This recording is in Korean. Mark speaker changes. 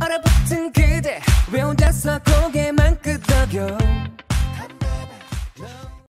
Speaker 1: 얼어붙은 그대 왜 혼자서 고개만 끄덕여?